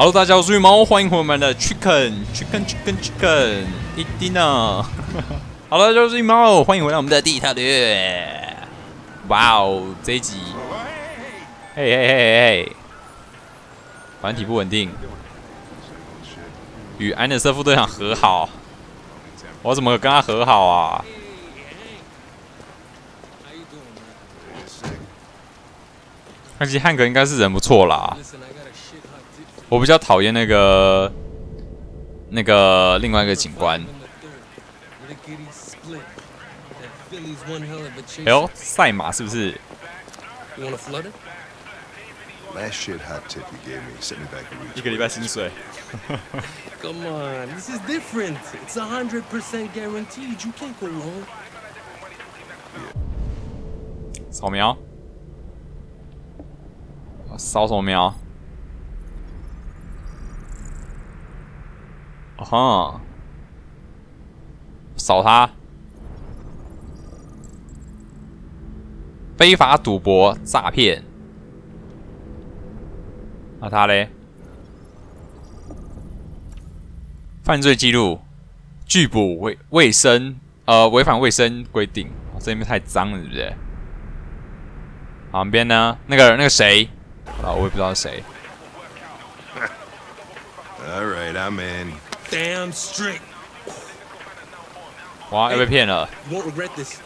Hello，大家好，我是羽毛，欢迎回我们的 Chicken Chicken Chicken Chicken 一丁呢。Hello，大家好，我是羽毛，欢迎回来我们的第一条略。哇哦，这一集，嘿嘿嘿嘿嘿，团体不稳定，与安德瑟夫队长和好，我怎么跟他和好啊？看起汉克应该是人不错啦。我比较讨厌那个那个另外一个警官。哎呦，赛马是不是？一个礼拜薪水。Come on, this is different. It's a hundred percent guaranteed. You can't go wrong. 扫描。扫什么描？啊哈！扫他！非法赌博、诈骗。那他嘞？犯罪记录拒捕卫卫生，呃，违反卫生规定。这边太脏了，是不是？旁边呢？那个那个谁？啊，我也不知道是谁。Alright, I'm in. Damn straight. 哇，又被骗了。You won't regret this.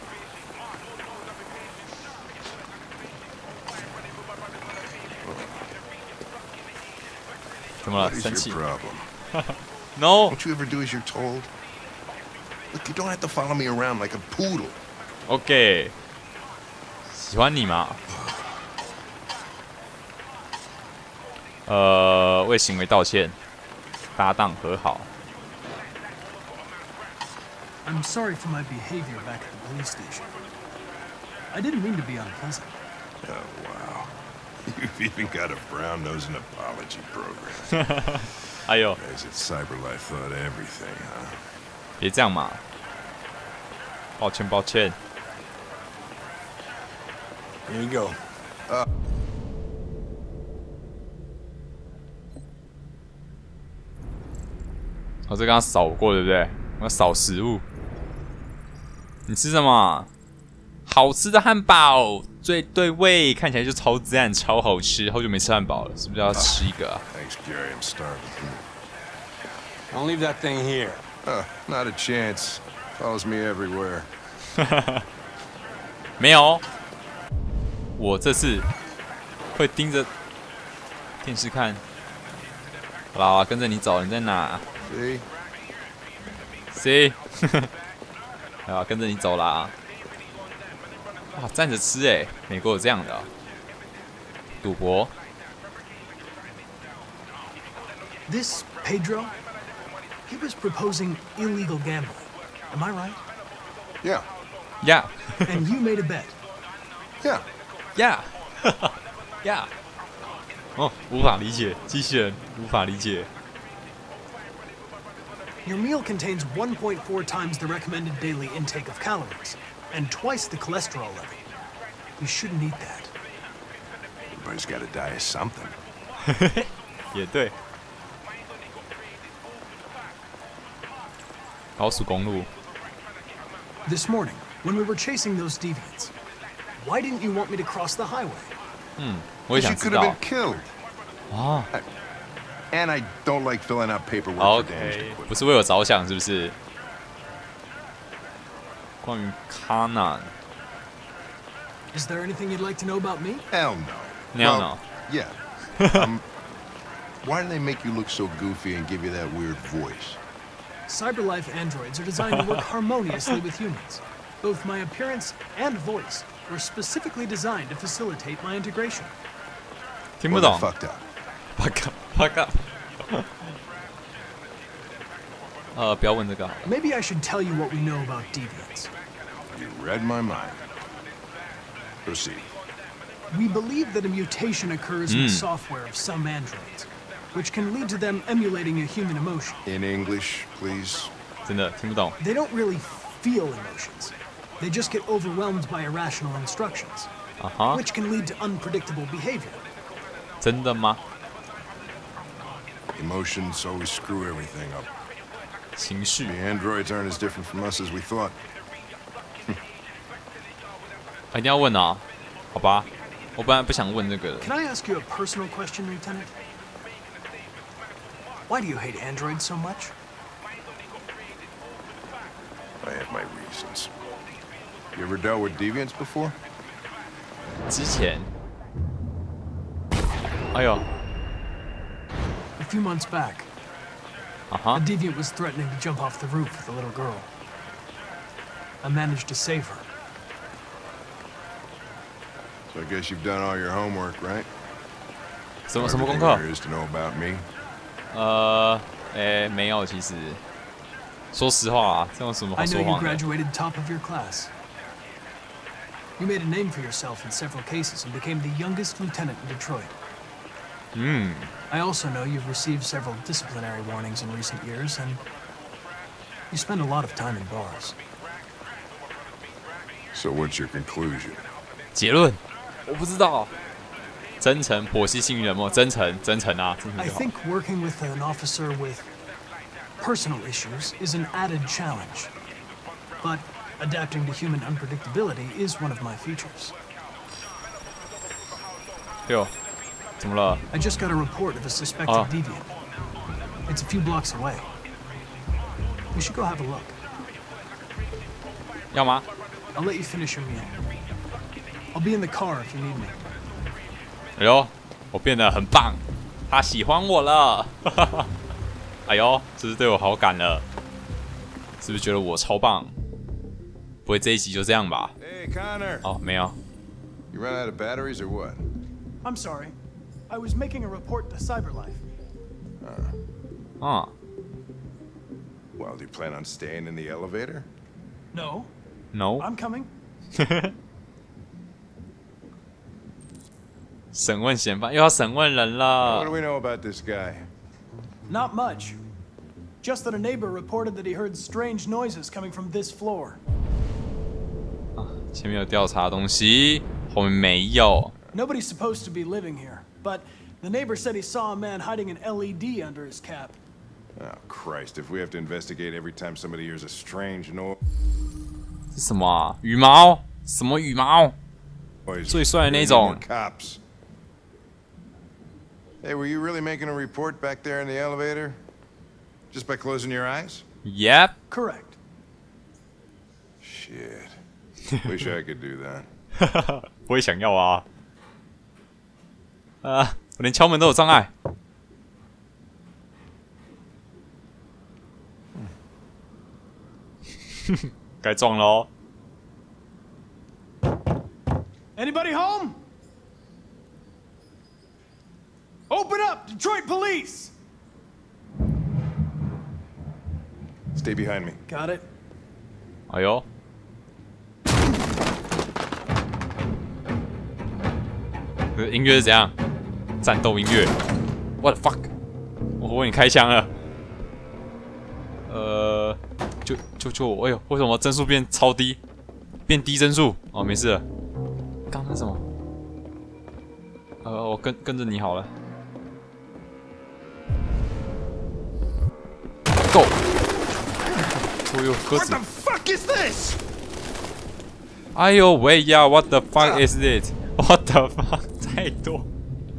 怎么了？生气？No。Don't you ever do as you're told? Look, you don't have to follow me around like a poodle. OK。喜欢你嘛？呃，为行为道歉，搭档和好。I'm sorry for my behavior back at the police station. I didn't mean to be unpleasant. Oh, wow. You've even got a brown-nosing apology program. 哎呦， As if CyberLife thought everything, huh? 别这样嘛！抱歉，抱歉。 Here you go. 我这刚刚扫过，对不对？我要扫食物。 你吃什么？好吃的汉堡，最对味，看起来就超赞、超好吃。好久没吃汉堡了，是不是要吃一个啊？Thanks, Gary. I'm starving. Don't leave that thing here. Uh, not a chance. Follows me everywhere. 没有，我这次会盯着电视看。好啦，跟着你走，你在哪 See?？C，好啦，跟着你走啦。哇，站着吃哎，美国有这样的哦、赌博。This Pedro, he was proposing illegal gambling. Am I right? Yeah. Yeah, And you made a bet. Yeah. yeah, yeah。哦，无法理解，机器人无法理解。Your meal contains 1.4 times the recommended daily intake of calories and twice the cholesterol level. You shouldn't eat that. Everybody's got to die of something. 也对。高速公路， This morning, when we were chasing those deviants, why didn't you want me to cross the highway? 我也 Because 想 you 知 could have 道 been。killed. 哦 And I don't like filling out paperwork for damaged ，OK，不 equipment. 是为我着想，是不是？关于卡纳， Is there anything you'd like to know about me? Hell no. Hell Well, no. Yeah. um, why do they make you look so goofy and give you that weird voice? CyberLife androids are designed to work harmoniously with humans. Both my appearance and voice were specifically designed to facilitate my integration. 听不 Well, they 懂。 fucked up. 巴卡 巴卡。呃，不要问这个好了。 Maybe I should tell you what we know about deviants. You read my mind. Proceed. We believe that a mutation occurs in the software of some androids, which can lead to them emulating a human emotion. In English, please. 真的听不懂。 They don't really feel emotions. They just get overwhelmed by irrational instructions, 啊哈， which can lead to unpredictable behavior. 真的吗？ Emotions always screw everything up. 情绪 The androids aren't as different from us as we thought. 一定要问啊？好吧，我本来不想问这个的。 Can I ask you a personal question, Lieutenant? Why do you hate androids so much? I have my reasons. You ever dealt with deviants before? 之前，哎呦， A few months back, 啊哈 a，deviant was threatening to jump off the roof with a little girl. I managed to save her. So I guess you've done all your homework, right? 什么什么功 Everything 课？ there is to know about me. 呃，诶，没有，其实，说实话啊，这有什么好 I know 说 you 谎的？ graduated top of your class. You made a name for yourself in several cases and became the youngest lieutenant in Detroit. 嗯， I also know you've received several disciplinary warnings in recent years, and you spend a lot of time in bars. So what's your conclusion? 结论，我不知道。真诚，剖析幸运人吗？真诚，真诚啊，真诚 I 就好。 think working with an officer with personal issues is an added challenge. But adapting to human unpredictability is one of my features. 哟， 怎么了？I just got a report of a suspected Ah. deviant. It's a few blocks away. We should go have a look. 要吗？I'll let you finish your meal. I'll be in the car if you need me. 哎呦，我变得很棒，他喜欢我了。哎呦，是不是对我好感了？是不是觉得我超棒？不会这一集就这样吧？Hey, 哦，没有。You run out of batteries or what? I'm sorry. I was making a report to CyberLife. 啊 Well, do you plan on staying in the elevator? No, ，no， I'm coming. 审问嫌犯又要审问人 What do 了。 we know about this guy? Not much. Just that a neighbor reported that he heard strange noises coming from this floor. 前面有调查东西，后面没有。 Nobody's supposed to be living here, but the neighbor said he saw a man hiding an LED under his cap. Oh, Christ, if we have to investigate every time somebody hears a strange no- 是什么啊？羽毛？什么羽毛？ noise, 最帅的那 we need 种。 more cops. Hey, were you really making a report back there in the elevator? Just by closing your eyes? Yep， Correct. Shit. Wish I could do that. 我也想要啊。 啊，我连敲门都有障碍。该撞喽。Anybody home? Open up, Detroit police! Stay behind me. Got it. 哎呦，这音乐是怎样？战斗音乐？What the fuck？我为你开枪了。呃，救救救我！哎呦，为什么帧数变超低？变低帧数？哦，没事了。刚刚那什么？呃，我跟跟着你好了。Go！哎呦，鸽 What 子 the！fuck is this? 哎呦喂呀！What the fuck is it? What the fuck？太多，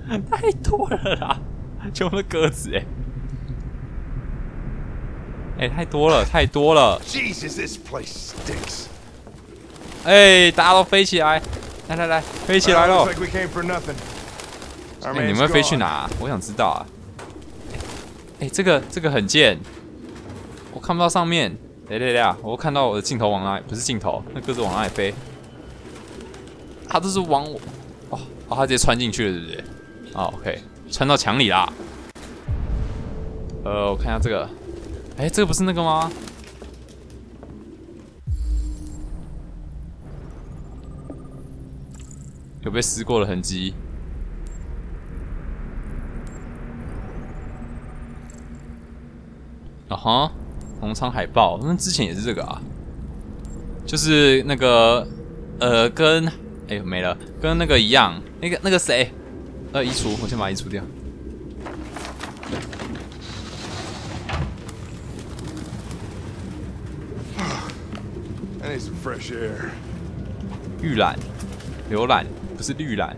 太多了啦！就那鸽子哎、哎、太多了，太多了！Jesus, this place stinks. 哎、大家都飞起来！来来来，飞起来喽哎、你们会飞去哪啊、我想知道啊！哎、这个这个很贱，我看不到上面。等一下等一下，我看到我的镜头往哪里？不是镜头，那鸽子往哪里飞？它这是往我……哦哦，它直接穿进去了，对不对？哦，OK，穿到墙里啦。呃，我看一下这个，哎，这个不是那个吗？有被撕过的痕迹。啊哈，农场海报，那之前也是这个啊，就是那个呃，跟哎呦没了，跟那个一样，那个那个谁，呃，移除，我先把移除掉。I need some fresh air. 预览，浏览，不是绿览。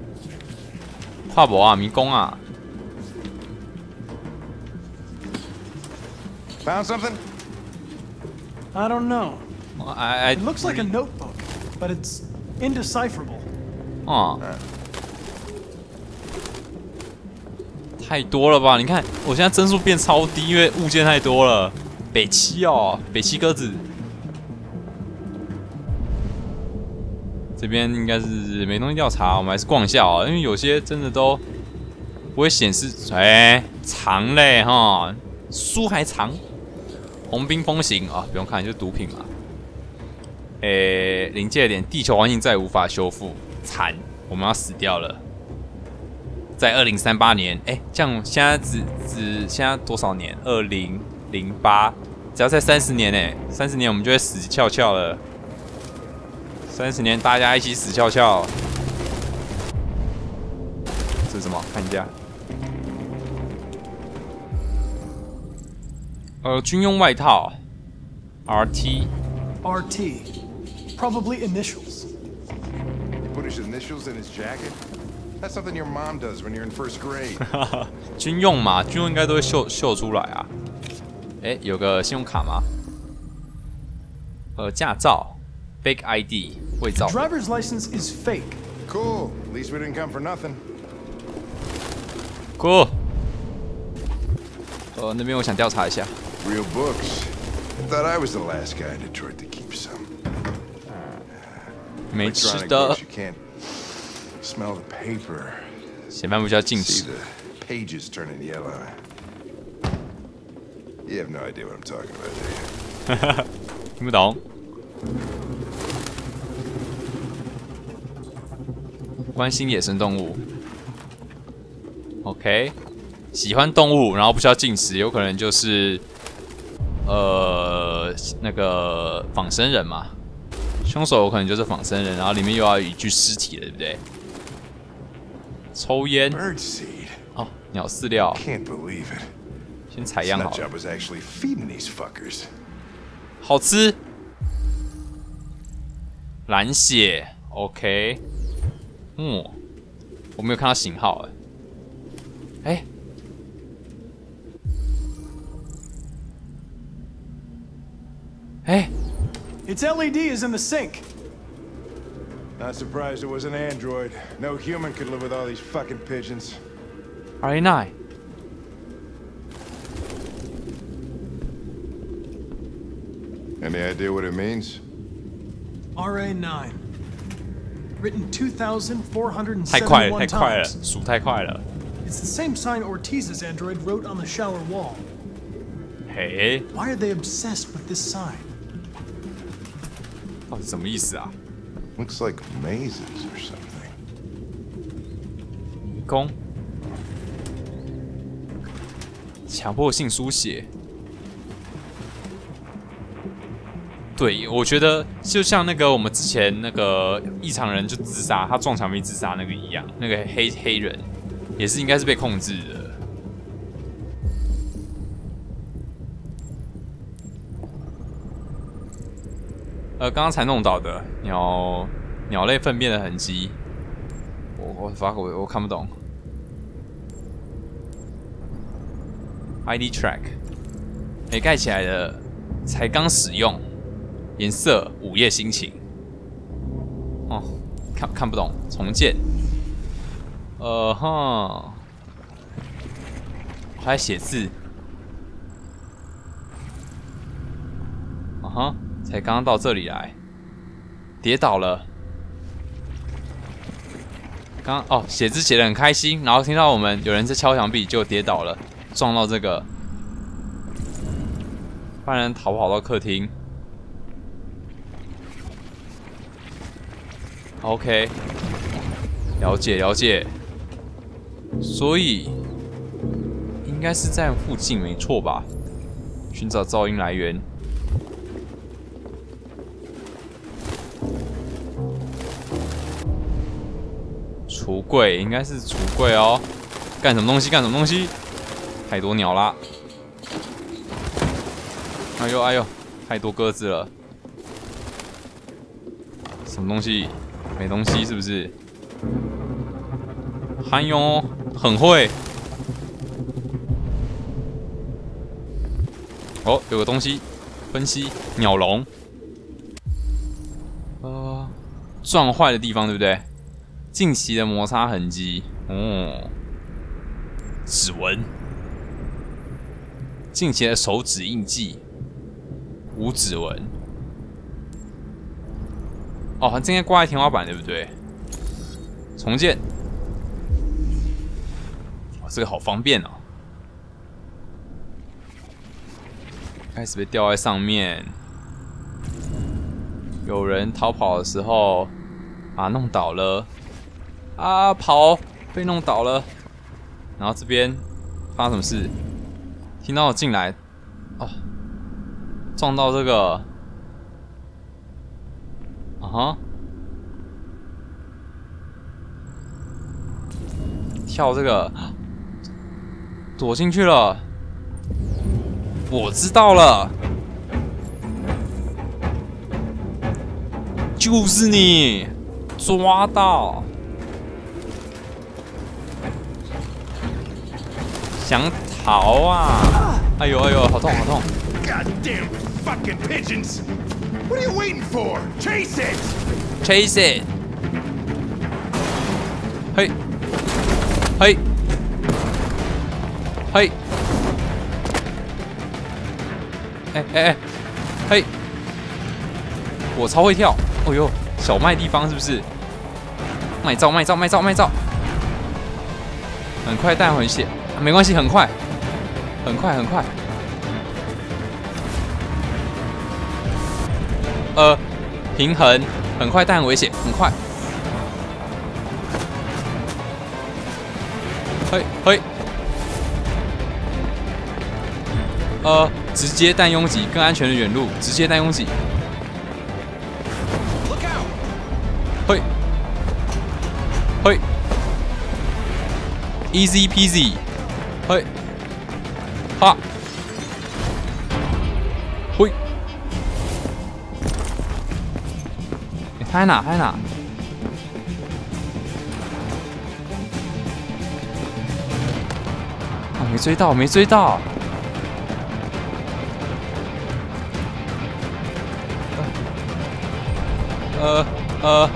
跨博啊，迷宫啊。Found something? I don't know. I, I it looks like a notebook, but it's indecipherable. Oh. 太多了吧？你看，我现在帧数变超低，因为物件太多了。北七哦，北七鸽子，这边应该是没东西调查，我们还是逛一下哦，因为有些真的都不会显示。哎，藏嘞哈，书还藏。红冰风行啊，不用看，就是毒品嘛。诶，临界点，地球环境再无法修复，惨，我们要死掉了。在二零三八年，哎，这样现在只只现在多少年？二零零八，只要在三十年哎，三十年我们就会死翘翘了。三十年大家一起死翘翘。这是什么？看一下。呃，军用外套，RT。RT. Probably initials. He put his initials in his jacket? That's something your mom does when you're in first grade. 军用嘛，军用应该都会秀秀出来啊。哎，有个信用卡吗？呃，驾照，fake ID，伪造的。 Driver's license is fake. cool. At least we didn't come for nothing. Cool。呃，那边我想调查一下。 Real books. Thought I was the last guy in Detroit to keep some. 没吃 Electronic 的 books, you can't smell the paper. 写漫不要进 See 食。the pages turning yellow. You have no idea what I'm talking about, do you? 听不懂。关心野生动物。OK，喜欢动物，然后不需要进食，有可能就是呃那个仿生人嘛。凶手有可能就是仿生人，然后里面又要一具尸体了，对不对？抽烟哦，鸟饲料，Can't believe it. 先采样好 Nut 了 job，was actually feeding these fuckers. 好吃。蓝血，OK。嗯，我没有看到型号哎。哎，哎，Its LED is in the sink. Not surprised it was an android. No human could live with all these fucking pigeons. R A nine， Any idea what it means? RA9. Written 太快了， 2,471太快了， times. 数太快了。 It's the same sign Ortiz's android wrote on the shower wall. 嘿， Why are they obsessed with this sign? 到底什么意思啊？ Looks like mazes or something. 迷宫，强迫性书写。对，我觉得就像那个我们之前那个异常人就自杀，他撞墙壁自杀那个一样，那个黑黑人也是应该是被控制的。刚刚才弄到的鸟鸟类粪便的痕迹，我我发我我看不懂。ID track，没，盖起来的，才刚使用，颜色午夜心情。哦，看看不懂，重建。呃哈，还写字。啊哈，才刚刚到这里来，跌倒了。刚哦，写字写的很开心，然后听到我们有人在敲墙壁，就跌倒了，撞到这个，不然逃跑到客厅。OK，了解了解，所以应该是在附近没错吧？寻找噪音来源。橱柜应该是橱柜哦，干什么东西？干什么东西？太多鸟啦！哎呦哎呦，太多鸽子了！什么东西？没东西是不是？还有，很会。哦，有个东西，分析鸟笼。呃，撞坏的地方对不对？近期的摩擦痕迹。哦，指纹。近期的手指印记。无指纹。哦，这应该挂在天花板对不对？重建。哇，这个好方便哦。开始被吊在上面，有人逃跑的时候把弄倒了，啊，跑被弄倒了，然后这边发生什么事？听到我进来，哦，撞到这个，啊哈，跳这个，躲进去了。我知道了，就是你。抓到，想逃啊！哎呦哎呦，好痛好痛！Goddamn fucking pigeons! What are you waiting for? Chase it! Chase it! 嘿，嘿，嘿。哎哎哎，嘿！我超会跳，哦呦，小麦地方是不是？卖照卖照卖照卖照，很快带回血，没关系，很快，很快很快。呃，平衡，很快但很危险，很快。嘿嘿，呃。直接弹拥挤，更安全的远路。直接弹拥挤。嘿，嘿，easy peasy，嘿，哈，嘿。他在哪？他在哪？啊，没追到，没追到。呃呃，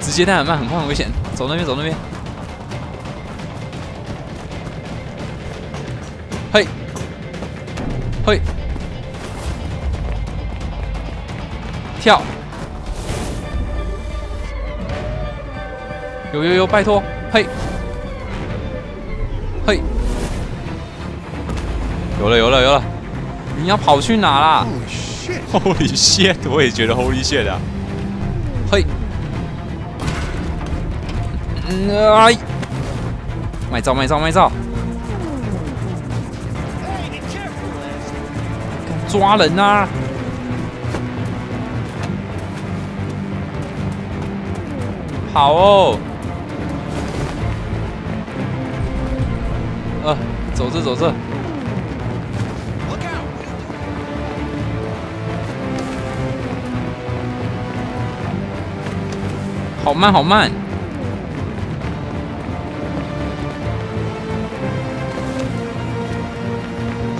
直接弹很慢，很快，很危险。走那边，走那边。嘿，嘿，跳。有有有，拜托，嘿，嘿，有了有了有了。你要跑去哪啦？Holy shit！我也觉得 Holy shit 啊。嘿，哎，卖照卖照卖照，抓人呐！好哦，呃，走这走这。好慢，好慢！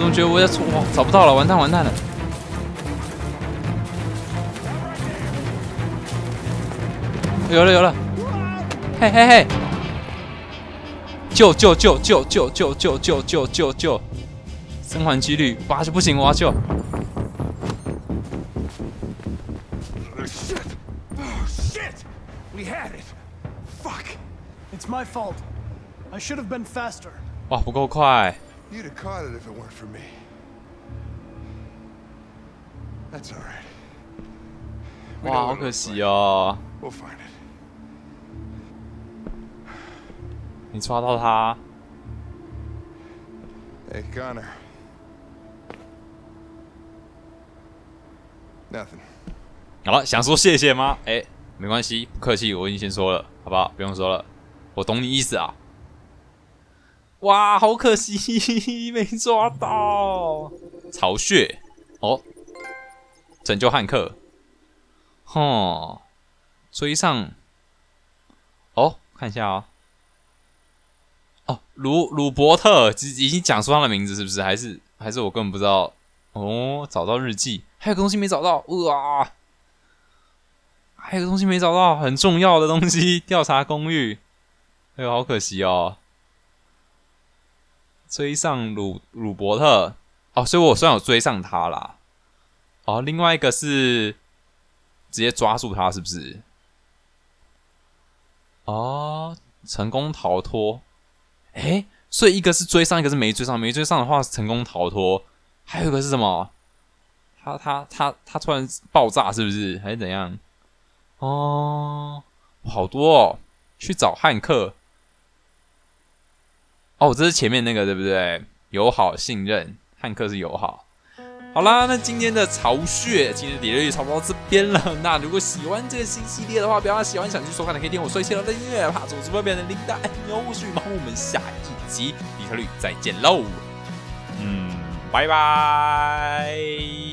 我觉得我要出？哇，找不到了，完蛋，完蛋了！有了，有了！嘿嘿嘿！救救救救救救救救救救救！生还几率八十，不行，我要救！my fault. I should have been faster. 哇，不够快。You'd have caught it if it weren't for me. That's all right. 哇，好可惜哦。We'll find it. 你抓到他。Hey, Connor. Nothing. 好了，想说谢谢吗？哎，没关系，不客气，我已经先说了，好不好？不用说了。我懂你意思啊！哇，好可惜没抓到巢穴哦，拯救汉克，哼，追上。哦，看一下啊。哦，鲁鲁伯特已已经讲出他的名字是不是？还是还是我根本不知道？哦，找到日记，还有个东西没找到，哇！还有个东西没找到，很重要的东西，调查公寓。哎呦，好可惜哦！追上鲁鲁伯特，哦，所以我算有追上他啦。哦，另外一个是直接抓住他，是不是？哦，成功逃脱。哎，所以一个是追上，一个是没追上。没追上的话，成功逃脱。还有一个是什么？他他他他突然爆炸，是不是？还是怎样？哦，好多哦！去找汉克。哦，这是前面那个对不对？友好信任，汉克是友好。好啦，那今天的巢穴，今天的点阅率差不多到这边了。那如果喜欢这个新系列的话，不要喜欢想去收看的，可以点我帅气的音乐，怕走直播变成铃铛按钮。我是羽毛，我们下一集底特律再见喽。嗯，拜拜。